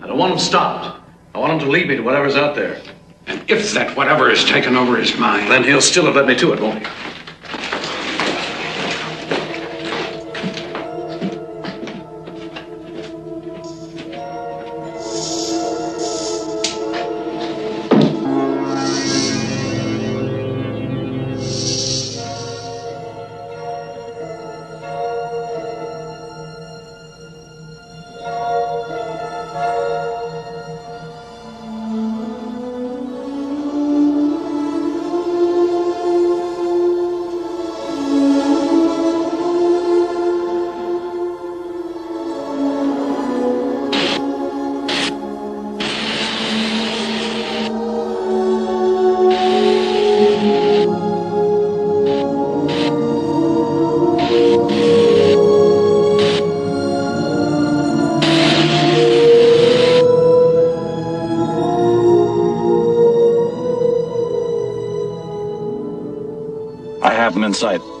I don't want him stopped. I want him to lead me to whatever's out there. And if that whatever has taken over his mind. Then he'll still have led me to it, won't he? In sight.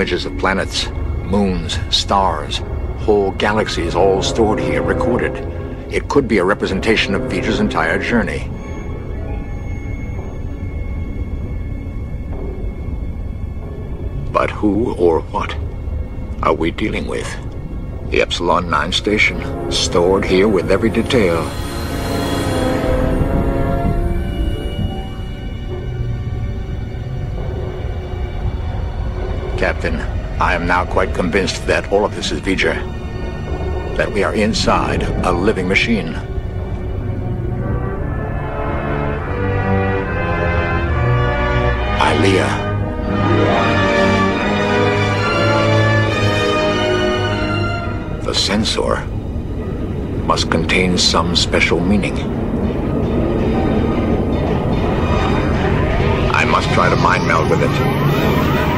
Images of planets, moons, stars, whole galaxies all stored here, recorded. It could be a representation of V'Ger's entire journey. But who or what are we dealing with? The Epsilon 9 station, stored here with every detail. Captain, I am now quite convinced that all of this is V'Ger. That we are inside a living machine. Ilia. The sensor must contain some special meaning. I must try to mind meld with it.